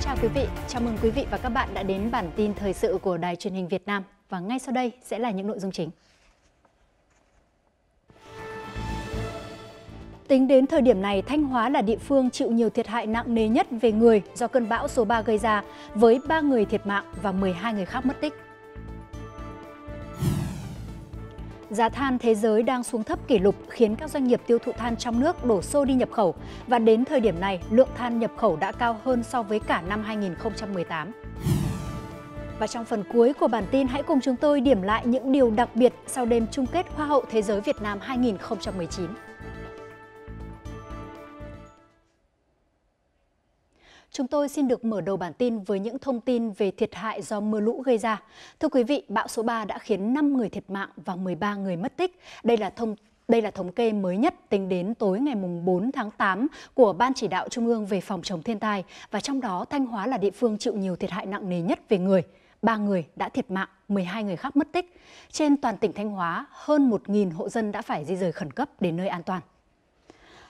kính chào quý vị. Chào mừng quý vị và các bạn đã đến bản tin thời sự của Đài truyền hình Việt Nam. Và ngay sau đây sẽ là những nội dung chính. Tính đến thời điểm này, Thanh Hóa là địa phương chịu nhiều thiệt hại nặng nề nhất về người do cơn bão số 3 gây ra, với 3 người thiệt mạng và 12 người khác mất tích. Giá than thế giới đang xuống thấp kỷ lục khiến các doanh nghiệp tiêu thụ than trong nước đổ xô đi nhập khẩu và đến thời điểm này, lượng than nhập khẩu đã cao hơn so với cả năm 2018. Và trong phần cuối của bản tin, hãy cùng chúng tôi điểm lại những điều đặc biệt sau đêm chung kết Hoa hậu Thế giới Việt Nam 2019. Chúng tôi xin được mở đầu bản tin với những thông tin về thiệt hại do mưa lũ gây ra. Thưa quý vị, bão số 3 đã khiến 5 người thiệt mạng và 13 người mất tích. Đây là thông đây là thống kê mới nhất tính đến tối ngày 4 tháng 8 của Ban chỉ đạo Trung ương về phòng chống thiên tai và trong đó Thanh Hóa là địa phương chịu nhiều thiệt hại nặng nề nhất về người. 3 người đã thiệt mạng, 12 người khác mất tích. Trên toàn tỉnh Thanh Hóa, hơn 1.000 hộ dân đã phải di rời khẩn cấp đến nơi an toàn.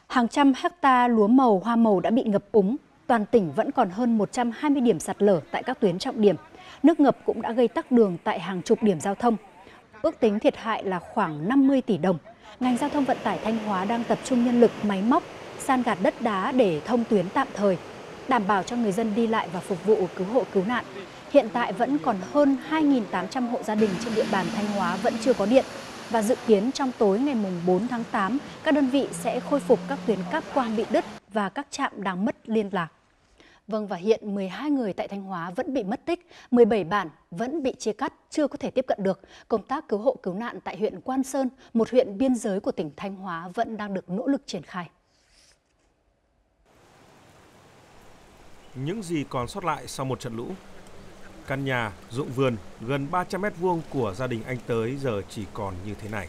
Hàng trăm hecta lúa màu, hoa màu đã bị ngập úng, toàn tỉnh vẫn còn hơn 120 điểm sạt lở tại các tuyến trọng điểm. Nước ngập cũng đã gây tắc đường tại hàng chục điểm giao thông. Ước tính thiệt hại là khoảng 50 tỷ đồng. Ngành giao thông vận tải Thanh Hóa đang tập trung nhân lực, máy móc, san gạt đất đá để thông tuyến tạm thời, đảm bảo cho người dân đi lại và phục vụ cứu hộ cứu nạn. Hiện tại vẫn còn hơn 2.800 hộ gia đình trên địa bàn Thanh Hóa vẫn chưa có điện và dự kiến trong tối ngày 4 tháng 8, các đơn vị sẽ khôi phục các tuyến cáp quang bị đứt và các trạm đang mất liên lạc. Vâng và hiện 12 người tại Thanh Hóa vẫn bị mất tích, 17 bản vẫn bị chia cắt, chưa có thể tiếp cận được. Công tác cứu hộ cứu nạn tại huyện Quan Sơn, một huyện biên giới của tỉnh Thanh Hóa vẫn đang được nỗ lực triển khai. Những gì còn sót lại sau một trận lũ? Căn nhà, ruộng vườn gần 300 mét vuông của gia đình anh Tới giờ chỉ còn như thế này.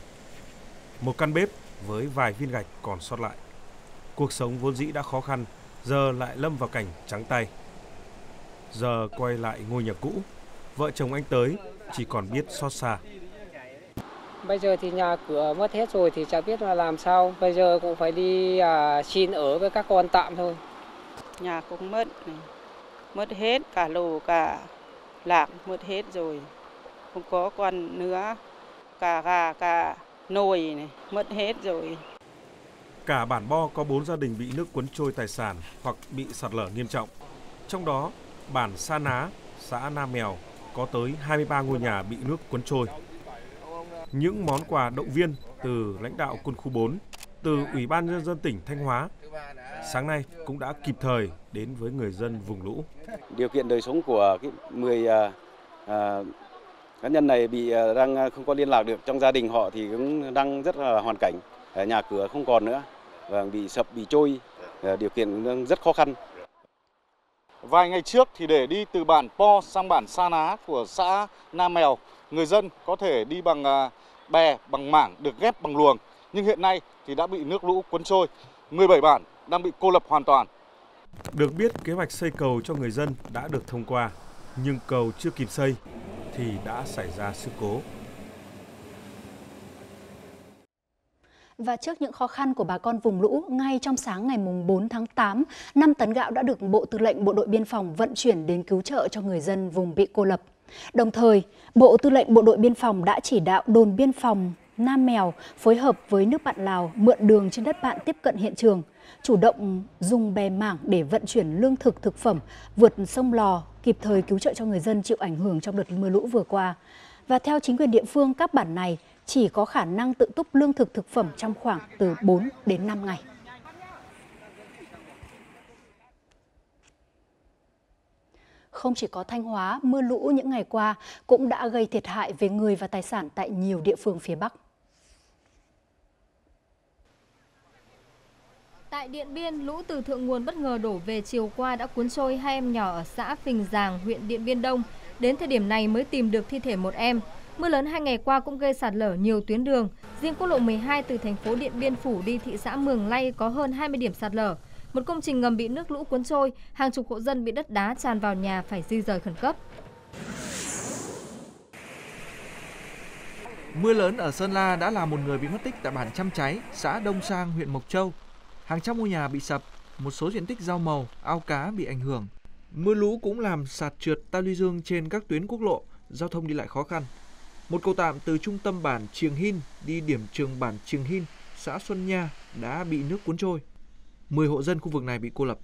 Một căn bếp với vài viên gạch còn sót lại. Cuộc sống vốn dĩ đã khó khăn giờ lại lâm vào cảnh trắng tay. Giờ quay lại ngôi nhà cũ, vợ chồng anh tới chỉ còn biết xót xa. Bây giờ thì nhà cửa mất hết rồi thì chẳng biết là làm sao. Bây giờ cũng phải đi à, xin ở với các con tạm thôi. Nhà cũng mất, mất hết cả lồ cả lạc mất hết rồi. Không có con nữa, cả gà cả nồi này mất hết rồi. Cả bản Bo có 4 gia đình bị nước cuốn trôi tài sản hoặc bị sạt lở nghiêm trọng. Trong đó, bản Sa Ná, xã Nam Mèo có tới 23 ngôi nhà bị nước cuốn trôi. Những món quà động viên từ lãnh đạo quân khu 4, từ Ủy ban Nhân dân tỉnh Thanh Hóa, sáng nay cũng đã kịp thời đến với người dân vùng lũ. Điều kiện đời sống của cái 10 à, à, cá nhân này bị à, đang không có liên lạc được trong gia đình họ thì cũng đang rất là hoàn cảnh à, nhà cửa không còn nữa bị sập bị trôi ờ, điều kiện rất khó khăn Vài ngày trước thì để đi từ bản Po sang bản Sa Ná của xã Nam Mèo, người dân có thể đi bằng à, bè, bằng mảng được ghép bằng luồng. Nhưng hiện nay thì đã bị nước lũ cuốn trôi. 17 bản đang bị cô lập hoàn toàn. Được biết kế hoạch xây cầu cho người dân đã được thông qua, nhưng cầu chưa kịp xây thì đã xảy ra sự cố. Và trước những khó khăn của bà con vùng lũ, ngay trong sáng ngày 4 tháng 8, 5 tấn gạo đã được Bộ Tư lệnh Bộ đội Biên phòng vận chuyển đến cứu trợ cho người dân vùng bị cô lập. Đồng thời, Bộ Tư lệnh Bộ đội Biên phòng đã chỉ đạo đồn biên phòng Nam Mèo phối hợp với nước bạn Lào mượn đường trên đất bạn tiếp cận hiện trường, chủ động dùng bè mảng để vận chuyển lương thực thực phẩm vượt sông Lò, kịp thời cứu trợ cho người dân chịu ảnh hưởng trong đợt mưa lũ vừa qua. Và theo chính quyền địa phương, các bản này chỉ có khả năng tự túc lương thực thực phẩm trong khoảng từ 4 đến 5 ngày. Không chỉ có Thanh Hóa, mưa lũ những ngày qua cũng đã gây thiệt hại về người và tài sản tại nhiều địa phương phía Bắc. Tại Điện Biên, lũ từ thượng nguồn bất ngờ đổ về chiều qua đã cuốn trôi hai em nhỏ ở xã Phình Giàng, huyện Điện Biên Đông. Đến thời điểm này mới tìm được thi thể một em. Mưa lớn hai ngày qua cũng gây sạt lở nhiều tuyến đường. Riêng quốc lộ 12 từ thành phố Điện Biên Phủ đi thị xã Mường Lay có hơn 20 điểm sạt lở. Một công trình ngầm bị nước lũ cuốn trôi, hàng chục hộ dân bị đất đá tràn vào nhà phải di rời khẩn cấp. Mưa lớn ở Sơn La đã làm một người bị mất tích tại bản Chăm Cháy, xã Đông Sang, huyện Mộc Châu. Hàng trăm ngôi nhà bị sập, một số diện tích rau màu, ao cá bị ảnh hưởng. Mưa lũ cũng làm sạt trượt ta luy dương trên các tuyến quốc lộ, giao thông đi lại khó khăn. Một cầu tạm từ trung tâm bản Triềng Hin đi điểm trường bản Triềng Hin, xã Xuân Nha đã bị nước cuốn trôi. 10 hộ dân khu vực này bị cô lập.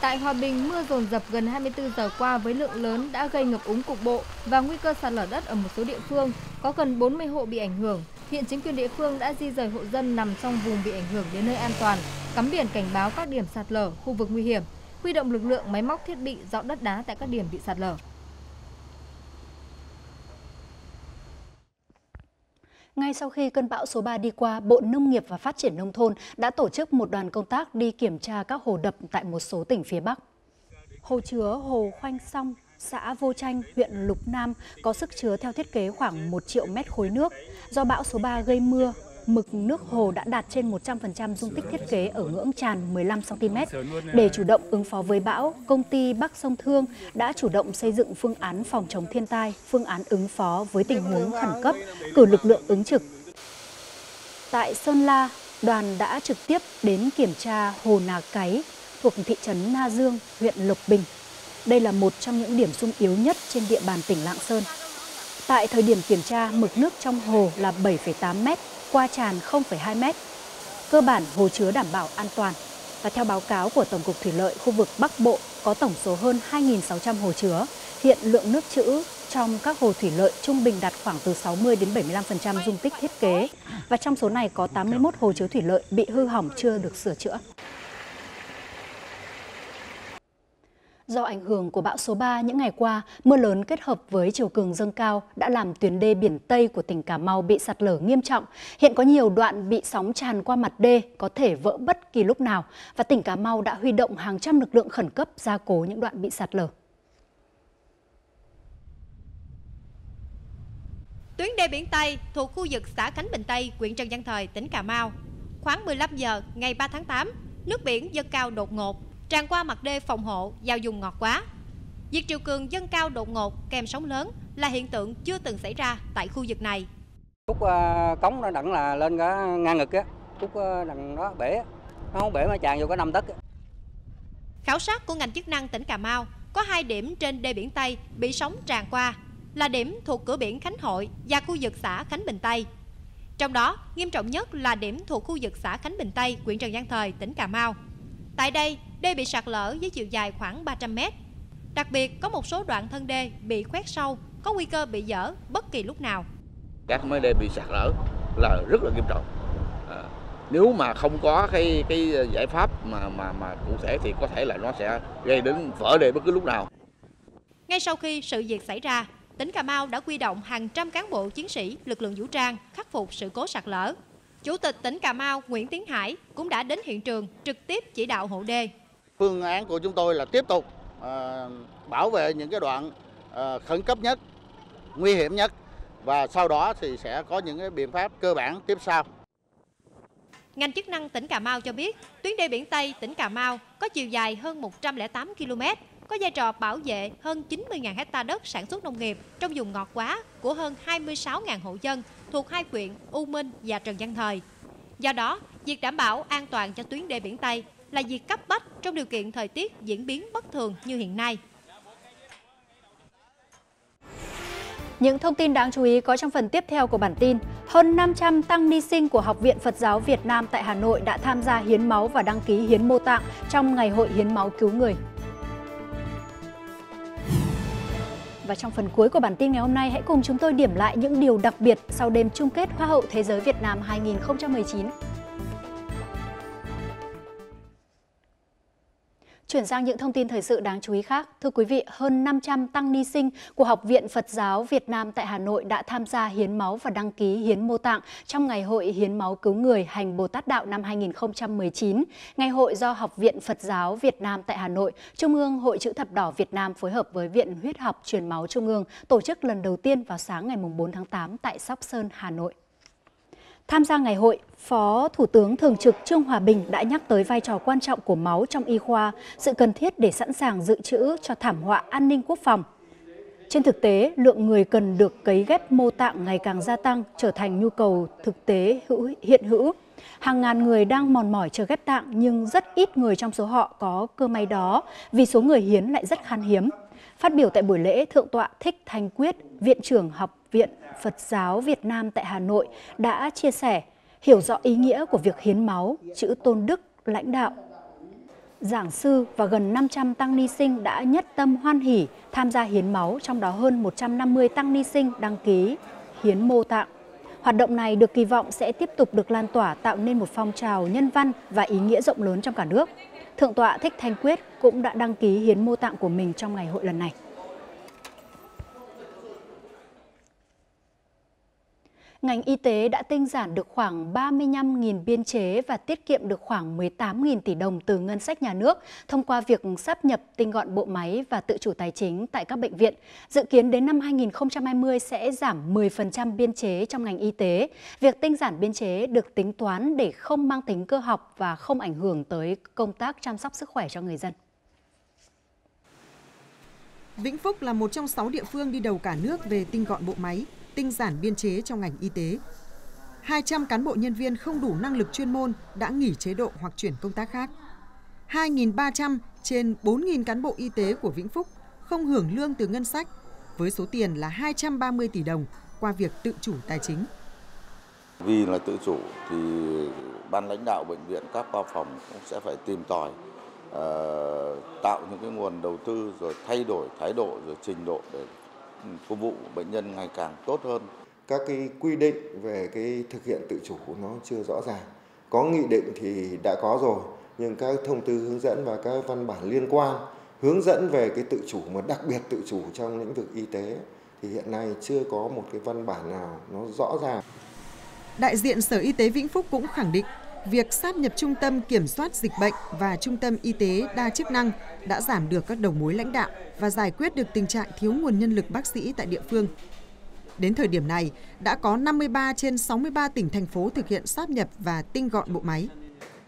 Tại Hòa Bình, mưa dồn dập gần 24 giờ qua với lượng lớn đã gây ngập úng cục bộ và nguy cơ sạt lở đất ở một số địa phương. Có gần 40 hộ bị ảnh hưởng. Hiện chính quyền địa phương đã di rời hộ dân nằm trong vùng bị ảnh hưởng đến nơi an toàn, cắm biển cảnh báo các điểm sạt lở, khu vực nguy hiểm, huy động lực lượng máy móc thiết bị dọn đất đá tại các điểm bị sạt lở. Ngay sau khi cơn bão số 3 đi qua, Bộ Nông nghiệp và Phát triển Nông thôn đã tổ chức một đoàn công tác đi kiểm tra các hồ đập tại một số tỉnh phía Bắc. Hồ chứa Hồ Khoanh Song, xã Vô Chanh, huyện Lục Nam có sức chứa theo thiết kế khoảng 1 triệu mét khối nước. Do bão số 3 gây mưa, mực nước hồ đã đạt trên 100% dung tích thiết kế ở ngưỡng tràn 15cm. Để chủ động ứng phó với bão, công ty Bắc Sông Thương đã chủ động xây dựng phương án phòng chống thiên tai, phương án ứng phó với tình huống khẩn cấp, cử lực lượng ứng trực. Tại Sơn La, đoàn đã trực tiếp đến kiểm tra hồ Nà Cái thuộc thị trấn Na Dương, huyện Lộc Bình. Đây là một trong những điểm sung yếu nhất trên địa bàn tỉnh Lạng Sơn. Tại thời điểm kiểm tra, mực nước trong hồ là 7,8 mét, qua tràn 0,2 mét. Cơ bản hồ chứa đảm bảo an toàn. Và theo báo cáo của Tổng cục Thủy lợi khu vực Bắc Bộ có tổng số hơn 2.600 hồ chứa. Hiện lượng nước trữ trong các hồ thủy lợi trung bình đạt khoảng từ 60 đến 75% dung tích thiết kế và trong số này có 81 hồ chứa thủy lợi bị hư hỏng chưa được sửa chữa. Do ảnh hưởng của bão số 3 những ngày qua, mưa lớn kết hợp với chiều cường dâng cao đã làm tuyến đê biển Tây của tỉnh Cà Mau bị sạt lở nghiêm trọng. Hiện có nhiều đoạn bị sóng tràn qua mặt đê, có thể vỡ bất kỳ lúc nào. Và tỉnh Cà Mau đã huy động hàng trăm lực lượng khẩn cấp gia cố những đoạn bị sạt lở. Tuyến đê biển Tây thuộc khu vực xã Khánh Bình Tây, huyện Trần Văn Thời, tỉnh Cà Mau. Khoảng 15 giờ ngày 3 tháng 8, nước biển dâng cao đột ngột, tràn qua mặt đê phòng hộ giao dùng ngọt quá. Việc triều cường dâng cao đột ngột kèm sóng lớn là hiện tượng chưa từng xảy ra tại khu vực này. Cúc uh, cống nó đặng là lên cả ngang ngực á, cúc uh, đặng đó bể, nó không bể mà tràn vô có 5 tấc. Khảo sát của ngành chức năng tỉnh Cà Mau có hai điểm trên đê biển Tây bị sóng tràn qua là điểm thuộc cửa biển Khánh Hội và khu vực xã Khánh Bình Tây. Trong đó, nghiêm trọng nhất là điểm thuộc khu vực xã Khánh Bình Tây, huyện Trần Văn Thời, tỉnh Cà Mau. Tại đây, đê bị sạt lở với chiều dài khoảng 300 mét. Đặc biệt, có một số đoạn thân đê bị khoét sâu, có nguy cơ bị dở bất kỳ lúc nào. Các mấy đê bị sạt lở là rất là nghiêm trọng. À, nếu mà không có cái cái giải pháp mà mà mà cụ thể thì có thể là nó sẽ gây đến vỡ đê bất cứ lúc nào. Ngay sau khi sự việc xảy ra, tỉnh Cà Mau đã quy động hàng trăm cán bộ chiến sĩ, lực lượng vũ trang khắc phục sự cố sạt lở. Chủ tịch tỉnh Cà Mau Nguyễn Tiến Hải cũng đã đến hiện trường trực tiếp chỉ đạo hộ đê. Phương án của chúng tôi là tiếp tục à, bảo vệ những cái đoạn à, khẩn cấp nhất, nguy hiểm nhất và sau đó thì sẽ có những cái biện pháp cơ bản tiếp sau. Ngành chức năng tỉnh Cà Mau cho biết, tuyến đê biển Tây tỉnh Cà Mau có chiều dài hơn 108 km, có vai trò bảo vệ hơn 90.000 hecta đất sản xuất nông nghiệp trong vùng ngọt quá của hơn 26.000 hộ dân thuộc hai huyện U Minh và Trần Văn Thời. Do đó, việc đảm bảo an toàn cho tuyến đê biển Tây là việc cấp bách trong điều kiện thời tiết diễn biến bất thường như hiện nay. Những thông tin đáng chú ý có trong phần tiếp theo của bản tin. Hơn 500 tăng ni sinh của Học viện Phật giáo Việt Nam tại Hà Nội đã tham gia hiến máu và đăng ký hiến mô tạng trong ngày hội hiến máu cứu người. Và trong phần cuối của bản tin ngày hôm nay, hãy cùng chúng tôi điểm lại những điều đặc biệt sau đêm chung kết Hoa hậu Thế giới Việt Nam 2019. Chuyển sang những thông tin thời sự đáng chú ý khác. Thưa quý vị, hơn 500 tăng ni sinh của Học viện Phật giáo Việt Nam tại Hà Nội đã tham gia hiến máu và đăng ký hiến mô tạng trong Ngày hội Hiến máu cứu người hành Bồ Tát Đạo năm 2019. Ngày hội do Học viện Phật giáo Việt Nam tại Hà Nội, Trung ương Hội Chữ Thập Đỏ Việt Nam phối hợp với Viện Huyết học Truyền máu Trung ương tổ chức lần đầu tiên vào sáng ngày 4 tháng 8 tại Sóc Sơn, Hà Nội. Tham gia ngày hội, Phó Thủ tướng Thường trực Trương Hòa Bình đã nhắc tới vai trò quan trọng của máu trong y khoa, sự cần thiết để sẵn sàng dự trữ cho thảm họa an ninh quốc phòng. Trên thực tế, lượng người cần được cấy ghép mô tạng ngày càng gia tăng, trở thành nhu cầu thực tế hữu, hiện hữu. Hàng ngàn người đang mòn mỏi chờ ghép tạng nhưng rất ít người trong số họ có cơ may đó vì số người hiến lại rất khan hiếm. Phát biểu tại buổi lễ, Thượng tọa Thích Thanh Quyết, Viện trưởng Học viện Phật giáo Việt Nam tại Hà Nội đã chia sẻ, hiểu rõ ý nghĩa của việc hiến máu, chữ tôn đức, lãnh đạo. Giảng sư và gần 500 tăng ni sinh đã nhất tâm hoan hỷ tham gia hiến máu, trong đó hơn 150 tăng ni sinh đăng ký hiến mô tạng. Hoạt động này được kỳ vọng sẽ tiếp tục được lan tỏa tạo nên một phong trào nhân văn và ý nghĩa rộng lớn trong cả nước. Thượng tọa Thích Thanh Quyết cũng đã đăng ký hiến mô tạng của mình trong ngày hội lần này. Ngành y tế đã tinh giản được khoảng 35.000 biên chế và tiết kiệm được khoảng 18.000 tỷ đồng từ ngân sách nhà nước thông qua việc sắp nhập tinh gọn bộ máy và tự chủ tài chính tại các bệnh viện. Dự kiến đến năm 2020 sẽ giảm 10% biên chế trong ngành y tế. Việc tinh giản biên chế được tính toán để không mang tính cơ học và không ảnh hưởng tới công tác chăm sóc sức khỏe cho người dân. Vĩnh Phúc là một trong 6 địa phương đi đầu cả nước về tinh gọn bộ máy, tinh giản biên chế trong ngành y tế. 200 cán bộ nhân viên không đủ năng lực chuyên môn đã nghỉ chế độ hoặc chuyển công tác khác. 2.300 trên 4.000 cán bộ y tế của Vĩnh Phúc không hưởng lương từ ngân sách với số tiền là 230 tỷ đồng qua việc tự chủ tài chính. Vì là tự chủ thì ban lãnh đạo bệnh viện các khoa phòng cũng sẽ phải tìm tòi uh, tạo những cái nguồn đầu tư rồi thay đổi thái độ rồi trình độ để phục vụ bệnh nhân ngày càng tốt hơn. Các cái quy định về cái thực hiện tự chủ nó chưa rõ ràng. Có nghị định thì đã có rồi, nhưng các thông tư hướng dẫn và các văn bản liên quan hướng dẫn về cái tự chủ mà đặc biệt tự chủ trong lĩnh vực y tế thì hiện nay chưa có một cái văn bản nào nó rõ ràng. Đại diện Sở Y tế Vĩnh Phúc cũng khẳng định việc sáp nhập trung tâm kiểm soát dịch bệnh và trung tâm y tế đa chức năng đã giảm được các đầu mối lãnh đạo và giải quyết được tình trạng thiếu nguồn nhân lực bác sĩ tại địa phương. Đến thời điểm này, đã có 53 trên 63 tỉnh thành phố thực hiện sáp nhập và tinh gọn bộ máy.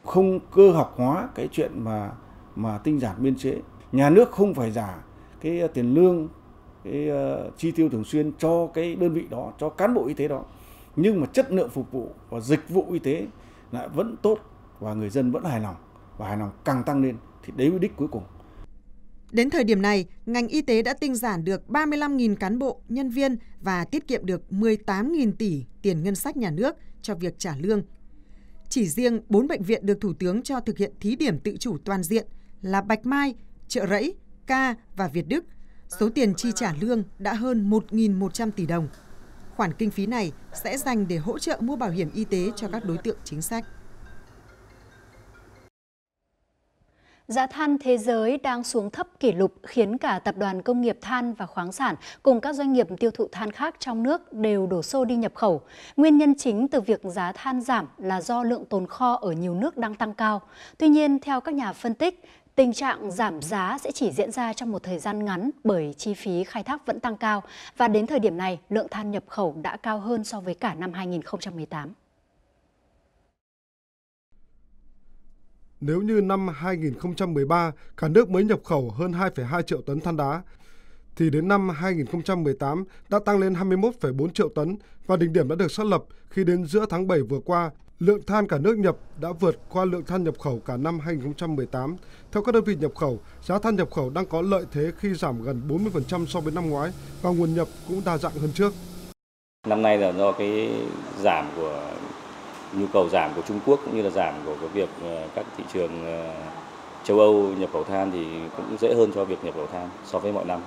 Không cơ học hóa cái chuyện mà mà tinh giản biên chế. Nhà nước không phải giả cái tiền lương cái uh, chi tiêu thường xuyên cho cái đơn vị đó, cho cán bộ y tế đó. Nhưng mà chất lượng phục vụ và dịch vụ y tế lại vẫn tốt và người dân vẫn hài lòng và hài lòng càng tăng lên thì đấy đích cuối cùng. Đến thời điểm này, ngành y tế đã tinh giản được 35.000 cán bộ, nhân viên và tiết kiệm được 18.000 tỷ tiền ngân sách nhà nước cho việc trả lương. Chỉ riêng 4 bệnh viện được Thủ tướng cho thực hiện thí điểm tự chủ toàn diện là Bạch Mai, Trợ Rẫy, Ca và Việt Đức. Số tiền chi trả lương đã hơn 1.100 tỷ đồng. Khoản kinh phí này sẽ dành để hỗ trợ mua bảo hiểm y tế cho các đối tượng chính sách. Giá than thế giới đang xuống thấp kỷ lục khiến cả tập đoàn công nghiệp than và khoáng sản cùng các doanh nghiệp tiêu thụ than khác trong nước đều đổ xô đi nhập khẩu. Nguyên nhân chính từ việc giá than giảm là do lượng tồn kho ở nhiều nước đang tăng cao. Tuy nhiên, theo các nhà phân tích, Tình trạng giảm giá sẽ chỉ diễn ra trong một thời gian ngắn bởi chi phí khai thác vẫn tăng cao và đến thời điểm này lượng than nhập khẩu đã cao hơn so với cả năm 2018. Nếu như năm 2013 cả nước mới nhập khẩu hơn 2,2 triệu tấn than đá, thì đến năm 2018 đã tăng lên 21,4 triệu tấn và đỉnh điểm đã được xác lập khi đến giữa tháng 7 vừa qua, lượng than cả nước nhập đã vượt qua lượng than nhập khẩu cả năm 2018. Theo các đơn vị nhập khẩu, giá than nhập khẩu đang có lợi thế khi giảm gần 40% so với năm ngoái và nguồn nhập cũng đa dạng hơn trước. Năm nay là do cái giảm của nhu cầu giảm của Trung Quốc cũng như là giảm của cái việc ờ, các thị trường ờ, châu Âu nhập khẩu than thì cũng dễ hơn cho việc nhập khẩu than so với mọi năm.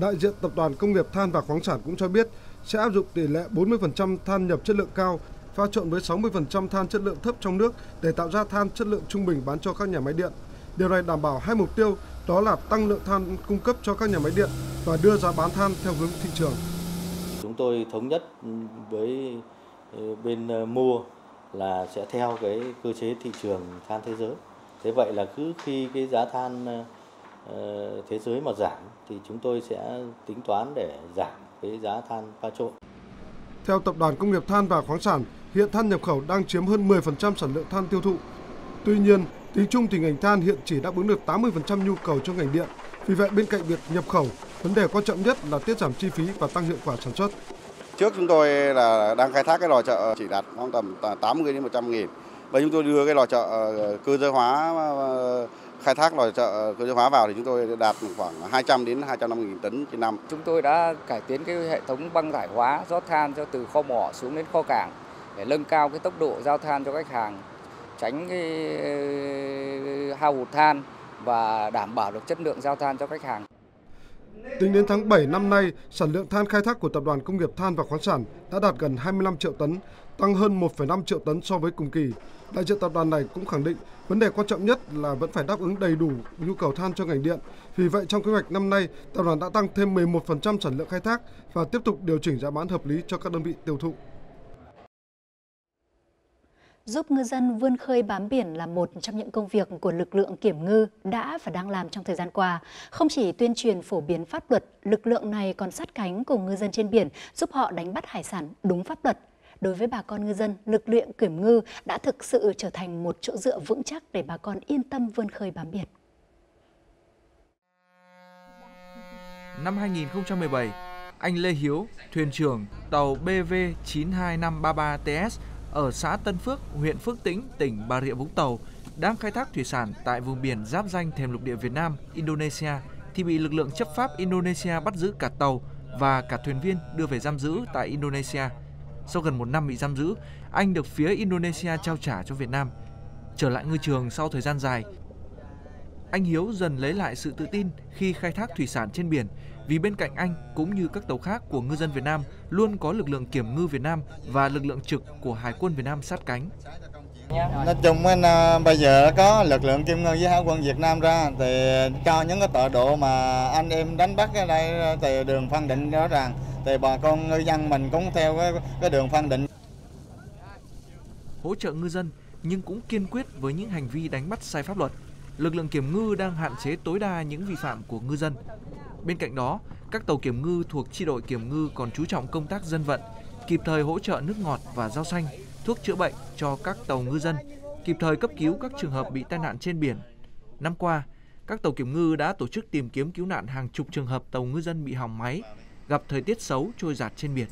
Đại diện Tập đoàn Công nghiệp Than và Khoáng sản cũng cho biết sẽ áp dụng tỷ lệ 40% than nhập chất lượng cao pha trộn với 60% than chất lượng thấp trong nước để tạo ra than chất lượng trung bình bán cho các nhà máy điện. Điều này đảm bảo hai mục tiêu đó là tăng lượng than cung cấp cho các nhà máy điện và đưa giá bán than theo hướng thị trường. Chúng tôi thống nhất với ờ, bên ờ, mua là sẽ theo cái cơ chế thị trường than thế giới. Thế vậy là cứ khi cái giá than ờ, thế giới mà giảm thì chúng tôi sẽ tính toán để giảm cái giá than pha trộn. Theo Tập đoàn Công nghiệp Than và Khoáng sản, hiện than nhập khẩu đang chiếm hơn 10% sản lượng than tiêu thụ. Tuy nhiên, tính chung thì ngành than hiện chỉ đáp ứng được 80% nhu cầu cho ngành điện. Vì vậy bên cạnh việc nhập khẩu, vấn đề quan trọng nhất là tiết giảm chi phí và tăng hiệu quả sản xuất. trước chúng tôi là đang khai thác cái lò chợ chỉ đạt khoảng tầm 80 đến 100 nghìn. Và chúng tôi đưa cái lò chợ cơ giới hóa khai thác lò chợ cơ giới hóa vào thì chúng tôi đạt khoảng 200 đến 250 nghìn tấn trên năm. Chúng tôi đã cải tiến cái hệ thống băng tải hóa rót than cho từ kho mỏ xuống đến kho cảng để nâng cao cái tốc độ giao than cho khách hàng, tránh cái ờ, hao hụt than và đảm bảo được chất lượng giao than cho khách hàng. Tính đến tháng 7 năm nay, sản lượng than khai thác của Tập đoàn Công nghiệp Than và Khoáng sản đã đạt gần 25 triệu tấn, tăng hơn 1,5 triệu tấn so với cùng kỳ. Đại diện tập đoàn này cũng khẳng định vấn đề quan trọng nhất là vẫn phải đáp ứng đầy đủ nhu cầu than cho ngành điện. Vì vậy trong kế hoạch năm nay, tập đoàn đã tăng thêm 11% sản lượng khai thác và tiếp tục điều chỉnh giá bán hợp lý cho các đơn vị tiêu thụ. Giúp ngư dân vươn khơi bám biển là một trong những công việc của lực lượng kiểm ngư đã và đang làm trong thời gian qua. Không chỉ tuyên truyền phổ biến pháp luật, lực lượng này còn sát cánh cùng ngư dân trên biển giúp họ đánh bắt hải sản đúng pháp luật. Đối với bà con ngư dân, lực lượng kiểm ngư đã thực sự trở thành một chỗ dựa vững chắc để bà con yên tâm vươn khơi bám biển. Năm 2017, anh Lê Hiếu, thuyền trưởng tàu BV 92533TS ở xã Tân Phước, huyện Phước Tĩnh, tỉnh Bà Rịa Vũng Tàu đang khai thác thủy sản tại vùng biển giáp danh thềm lục địa Việt Nam, Indonesia thì bị lực lượng chấp pháp Indonesia bắt giữ cả tàu và cả thuyền viên đưa về giam giữ tại Indonesia. Sau gần một năm bị giam giữ, anh được phía Indonesia trao trả cho Việt Nam. Trở lại ngư trường sau thời gian dài, anh Hiếu dần lấy lại sự tự tin khi khai thác thủy sản trên biển vì bên cạnh anh cũng như các tàu khác của ngư dân Việt Nam luôn có lực lượng kiểm ngư Việt Nam và lực lượng trực của Hải quân Việt Nam sát cánh. Nói chung là bây giờ có lực lượng kiểm ngư với Hải quân Việt Nam ra thì cho những cái tọa độ mà anh em đánh bắt ở đây thì đường phân định rõ ràng thì bà con ngư dân mình cũng theo cái, cái đường phân định. Hỗ trợ ngư dân nhưng cũng kiên quyết với những hành vi đánh bắt sai pháp luật. Lực lượng kiểm ngư đang hạn chế tối đa những vi phạm của ngư dân. Bên cạnh đó, các tàu kiểm ngư thuộc chi đội kiểm ngư còn chú trọng công tác dân vận, kịp thời hỗ trợ nước ngọt và rau xanh, thuốc chữa bệnh cho các tàu ngư dân, kịp thời cấp cứu các trường hợp bị tai nạn trên biển. Năm qua, các tàu kiểm ngư đã tổ chức tìm kiếm cứu nạn hàng chục trường hợp tàu ngư dân bị hỏng máy, gặp thời tiết xấu trôi giạt trên biển.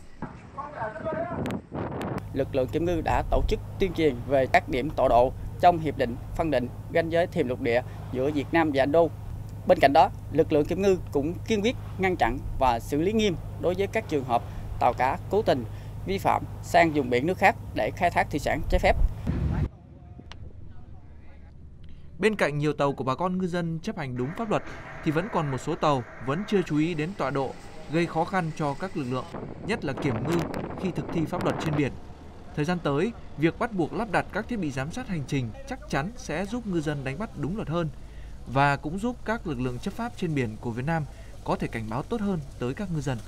Lực lượng kiểm ngư đã tổ chức tuyên truyền về các điểm tọa độ trong hiệp định phân định ranh giới thềm lục địa giữa Việt Nam và Ấn Bên cạnh đó, lực lượng kiểm ngư cũng kiên quyết ngăn chặn và xử lý nghiêm đối với các trường hợp tàu cá cố tình vi phạm sang vùng biển nước khác để khai thác thủy sản trái phép. Bên cạnh nhiều tàu của bà con ngư dân chấp hành đúng pháp luật thì vẫn còn một số tàu vẫn chưa chú ý đến tọa độ, gây khó khăn cho các lực lượng, nhất là kiểm ngư khi thực thi pháp luật trên biển. Thời gian tới, việc bắt buộc lắp đặt các thiết bị giám sát hành trình chắc chắn sẽ giúp ngư dân đánh bắt đúng luật hơn và cũng giúp các lực lượng chấp pháp trên biển của Việt Nam có thể cảnh báo tốt hơn tới các ngư dân.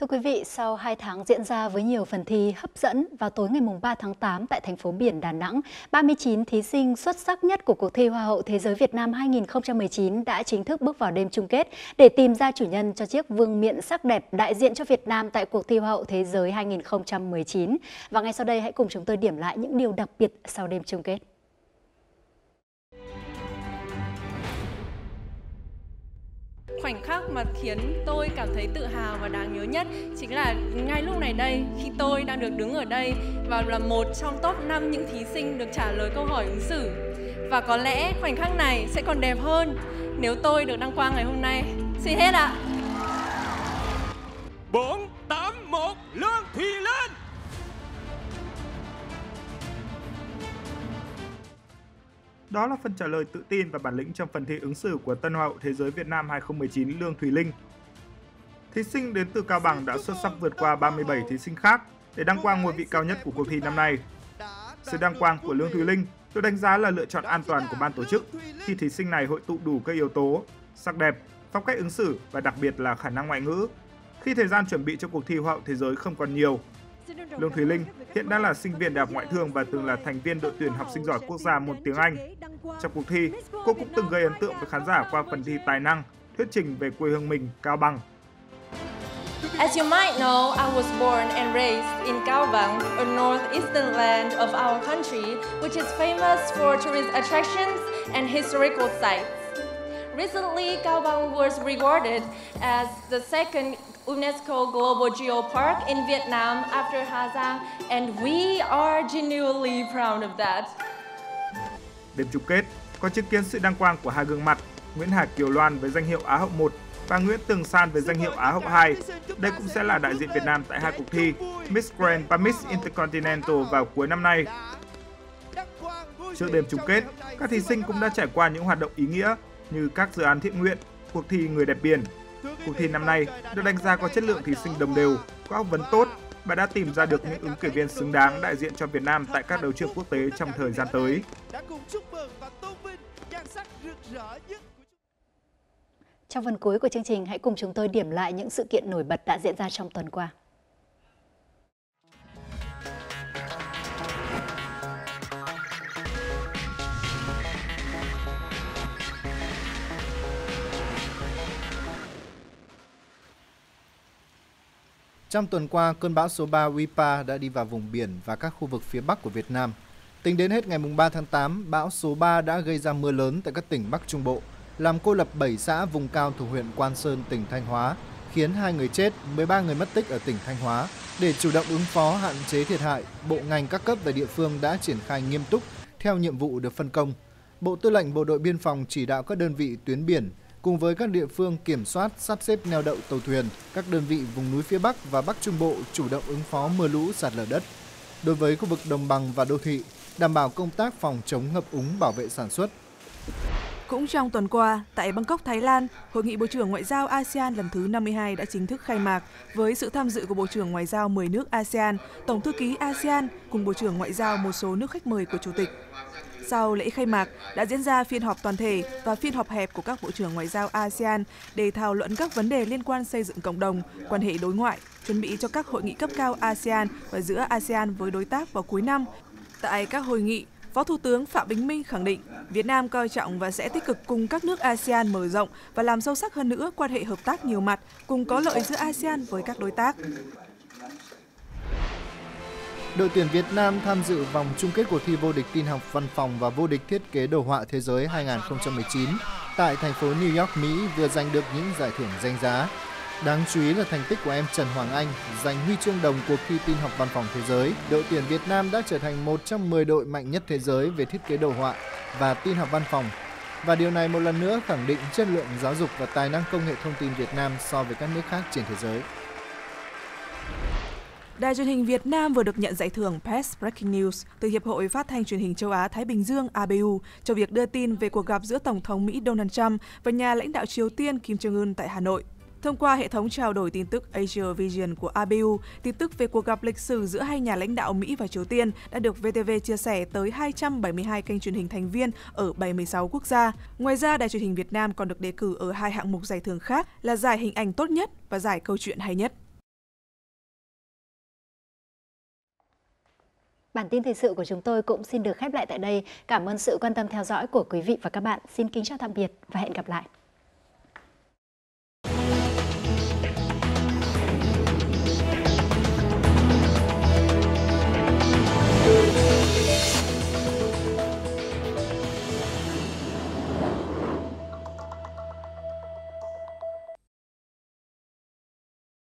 Thưa quý vị, sau 2 tháng diễn ra với nhiều phần thi hấp dẫn, vào tối ngày 3 tháng 8 tại thành phố biển Đà Nẵng, 39 thí sinh xuất sắc nhất của cuộc thi Hoa hậu Thế giới Việt Nam 2019 đã chính thức bước vào đêm chung kết để tìm ra chủ nhân cho chiếc vương miện sắc đẹp đại diện cho Việt Nam tại cuộc thi Hoa hậu Thế giới 2019. Và ngay sau đây hãy cùng chúng tôi điểm lại những điều đặc biệt sau đêm chung kết. Khoảnh khắc mà khiến tôi cảm thấy tự hào và đáng nhớ nhất chính là ngay lúc này đây khi tôi đang được đứng ở đây và là một trong top 5 những thí sinh được trả lời câu hỏi ứng xử. Và có lẽ khoảnh khắc này sẽ còn đẹp hơn nếu tôi được đăng quang ngày hôm nay. Xin hết ạ. 4, 8, 1, Lương Thùy Linh Đó là phần trả lời tự tin và bản lĩnh trong phần thi ứng xử của Tân Hoa hậu Thế giới Việt Nam 2019 Lương Thùy Linh. Thí sinh đến từ Cao Bằng đã xuất sắc vượt qua 37 thí sinh khác để đăng quang ngôi vị cao nhất của cuộc thi năm nay. Sự đăng quang của Lương Thùy Linh được đánh giá là lựa chọn an toàn của ban tổ chức khi thí sinh này hội tụ đủ các yếu tố sắc đẹp, phong cách ứng xử và đặc biệt là khả năng ngoại ngữ. Khi thời gian chuẩn bị cho cuộc thi Hoa hậu Thế giới không còn nhiều, Lương Thùy Linh hiện đang là sinh viên Đại học Ngoại thương và từng là thành viên đội tuyển học sinh giỏi quốc gia môn tiếng Anh. Trong cuộc thi, cô cũng từng gây ấn tượng với khán giả qua phần thi tài năng, thuyết trình về quê hương mình, Cao Bằng. As you might know, I was born and raised in Cao Bằng, a northeastern land of our country, which is famous for tourist attractions and historical sites. Recently, Cao Bằng was rewarded as the second UNESCO Global Geopark in Vietnam after Hà Giang, and we are genuinely proud of that. Đêm chung kết có chứng kiến sự đăng quang của hai gương mặt Nguyễn Hà Kiều Loan với danh hiệu Á hậu 1 và Nguyễn Tường San với danh hiệu Á hậu 2. Đây cũng sẽ là đại diện Việt Nam tại hai cuộc thi Miss Grand và Miss Intercontinental vào cuối năm nay. Trước đêm chung kết, các thí sinh cũng đã trải qua những hoạt động ý nghĩa như các dự án thiện nguyện, cuộc thi Người đẹp biển. Cuộc thi năm nay được đánh giá có chất lượng thí sinh đồng đều, có học vấn tốt và đã tìm ra được những ứng cử viên xứng đáng đại diện cho Việt Nam tại các đấu trường quốc tế trong thời gian tới. Trong phần cuối của chương trình, hãy cùng chúng tôi điểm lại những sự kiện nổi bật đã diễn ra trong tuần qua. Trong tuần qua, cơn bão số 3 Wipa đã đi vào vùng biển và các khu vực phía Bắc của Việt Nam. Tính đến hết ngày 3 tháng 8, bão số 3 đã gây ra mưa lớn tại các tỉnh Bắc Trung Bộ, làm cô lập 7 xã vùng cao thuộc huyện Quan Sơn, tỉnh Thanh Hóa, khiến 2 người chết, 13 người mất tích ở tỉnh Thanh Hóa. Để chủ động ứng phó hạn chế thiệt hại, bộ ngành các cấp và địa phương đã triển khai nghiêm túc theo nhiệm vụ được phân công. Bộ Tư lệnh Bộ đội Biên phòng chỉ đạo các đơn vị tuyến biển cùng với các địa phương kiểm soát sắp xếp neo đậu tàu thuyền, các đơn vị vùng núi phía Bắc và Bắc Trung Bộ chủ động ứng phó mưa lũ sạt lở đất. Đối với khu vực đồng bằng và đô thị, đảm bảo công tác phòng chống ngập úng bảo vệ sản xuất. Cũng trong tuần qua, tại Bangkok, Thái Lan, Hội nghị Bộ trưởng Ngoại giao ASEAN lần thứ 52 đã chính thức khai mạc với sự tham dự của Bộ trưởng Ngoại giao 10 nước ASEAN, Tổng thư ký ASEAN cùng Bộ trưởng Ngoại giao một số nước khách mời của Chủ tịch. Sau lễ khai mạc đã diễn ra phiên họp toàn thể và phiên họp hẹp của các bộ trưởng ngoại giao ASEAN để thảo luận các vấn đề liên quan xây dựng cộng đồng, quan hệ đối ngoại, chuẩn bị cho các hội nghị cấp cao ASEAN và giữa ASEAN với đối tác vào cuối năm. Tại các hội nghị, Phó Thủ tướng Phạm Bình Minh khẳng định Việt Nam coi trọng và sẽ tích cực cùng các nước ASEAN mở rộng và làm sâu sắc hơn nữa quan hệ hợp tác nhiều mặt, cùng có lợi giữa ASEAN với các đối tác. Đội tuyển Việt Nam tham dự vòng chung kết cuộc thi vô địch tin học văn phòng và vô địch thiết kế đồ họa thế giới 2019 tại thành phố New York, Mỹ vừa giành được những giải thưởng danh giá. Đáng chú ý là thành tích của em Trần Hoàng Anh giành huy chương đồng cuộc thi tin học văn phòng thế giới. Đội tuyển Việt Nam đã trở thành một trong 10 đội mạnh nhất thế giới về thiết kế đồ họa và tin học văn phòng. Và điều này một lần nữa khẳng định chất lượng giáo dục và tài năng công nghệ thông tin Việt Nam so với các nước khác trên thế giới. Đài truyền hình Việt Nam vừa được nhận giải thưởng Press Breaking News từ Hiệp hội Phát thanh Truyền hình Châu Á Thái Bình Dương ABU cho việc đưa tin về cuộc gặp giữa Tổng thống Mỹ Donald Trump và nhà lãnh đạo Triều Tiên Kim Jong Un tại Hà Nội. Thông qua hệ thống trao đổi tin tức Asia Vision của ABU, tin tức về cuộc gặp lịch sử giữa hai nhà lãnh đạo Mỹ và Triều Tiên đã được VTV chia sẻ tới 272 kênh truyền hình thành viên ở 76 quốc gia. Ngoài ra, Đài truyền hình Việt Nam còn được đề cử ở hai hạng mục giải thưởng khác là giải hình ảnh tốt nhất và giải câu chuyện hay nhất. Bản tin thời sự của chúng tôi cũng xin được khép lại tại đây. Cảm ơn sự quan tâm theo dõi của quý vị và các bạn. Xin kính chào tạm biệt và hẹn gặp lại.